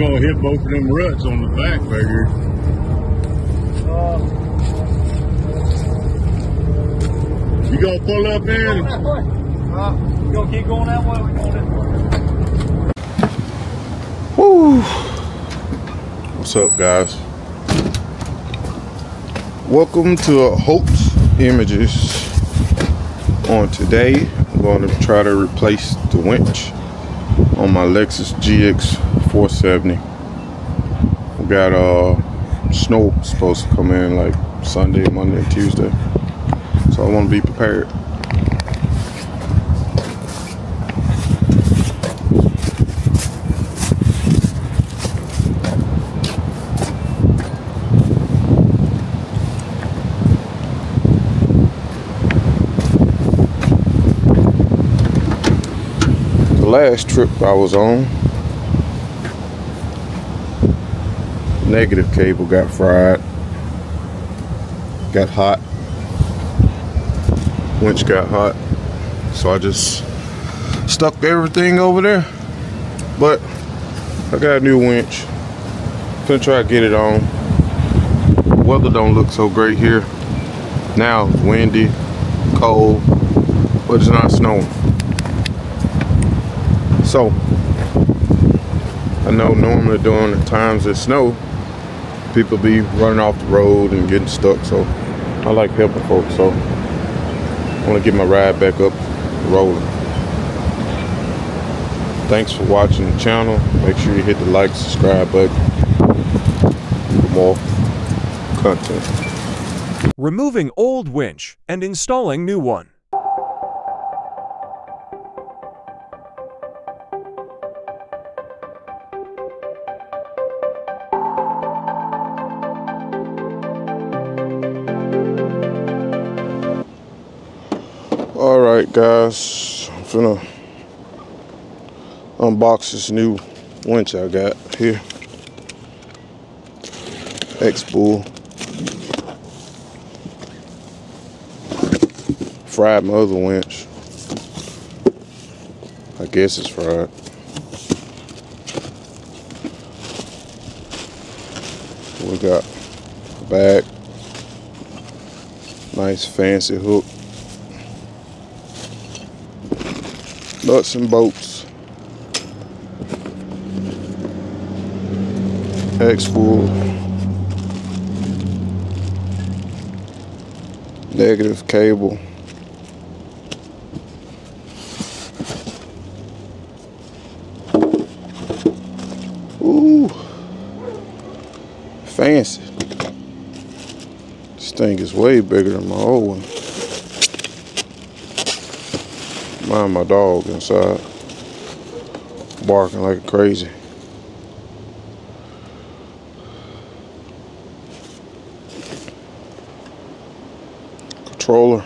gonna hit both of them ruts on the back figure. Uh, You gonna pull up going in? that way. Uh, you gonna keep going that way? We going this way. Woo! What's up, guys? Welcome to Holt's Images. On today, I'm going to try to replace the winch on my Lexus GX 470. We got uh snow supposed to come in like Sunday, Monday, Tuesday, so I want to be prepared. The last trip I was on, negative cable got fried, got hot, winch got hot, so I just stuck everything over there. But I got a new winch. Gonna try to get it on. The weather don't look so great here. Now it's windy, cold, but it's not snowing. So, I know normally during the times of snow, people be running off the road and getting stuck. So, I like helping folks. So, I want to get my ride back up rolling. Thanks for watching the channel. Make sure you hit the like, subscribe button for more content. Removing old winch and installing new one. All right, guys, I'm finna unbox this new winch I got here. X-Bull. Fried my other winch. I guess it's fried. We got bag. Nice fancy hook. Nuts and bolts. X-Bull. Negative cable. Ooh. Fancy. This thing is way bigger than my old one. Mind my dog inside. Barking like crazy. Controller.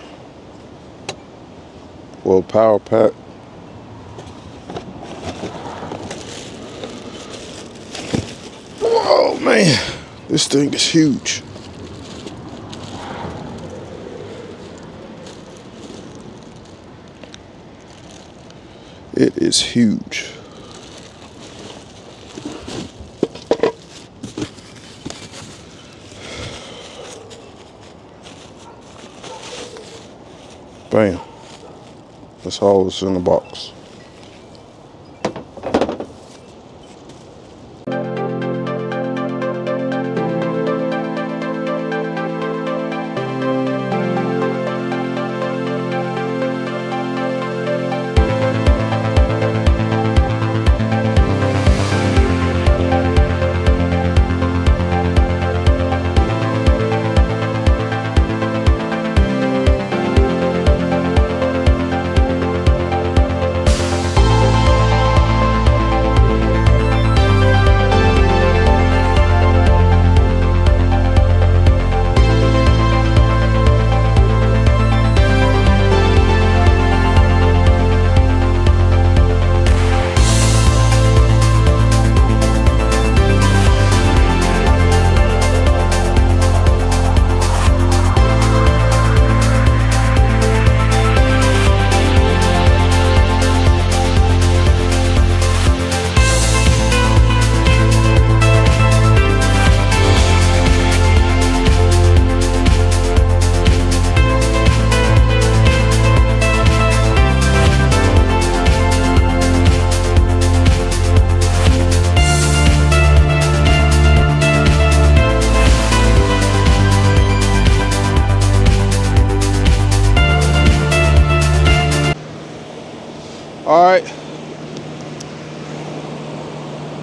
Well, power pack. Oh man, this thing is huge. It is huge. Bam. That's all that's in the box.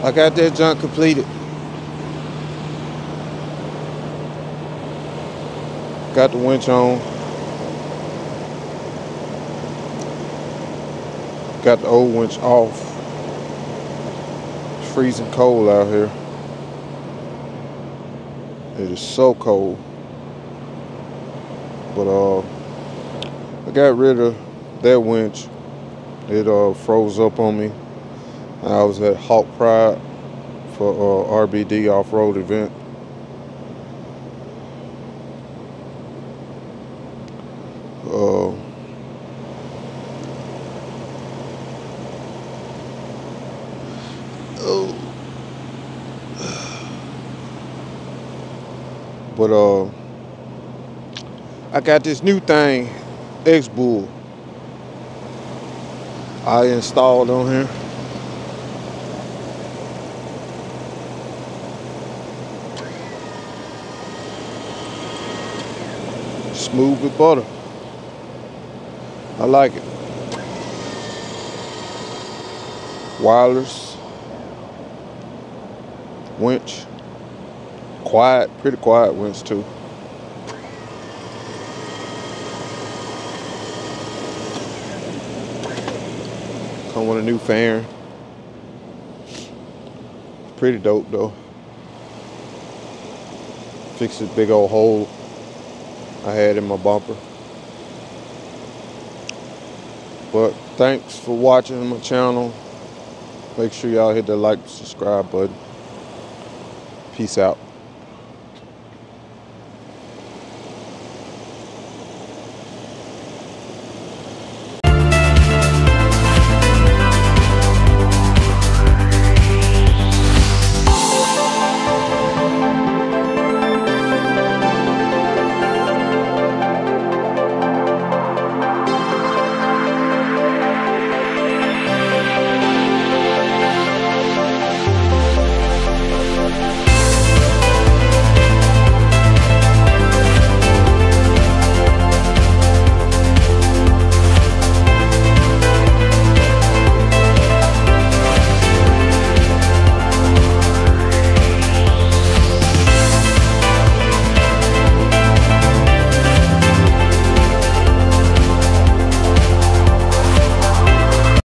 I got that junk completed. Got the winch on. Got the old winch off. It's freezing cold out here. It is so cold. But uh I got rid of that winch. It uh froze up on me. I was at Hawk Pride for uh, RBD off-road event. Uh, oh. But uh, I got this new thing, X-Bull. I installed on here. Smooth with butter. I like it. Wireless. Winch. Quiet, pretty quiet winch too. Come with a new fan. Pretty dope though. Fix this big old hole I had in my bumper. But thanks for watching my channel. Make sure y'all hit the like, subscribe button. Peace out.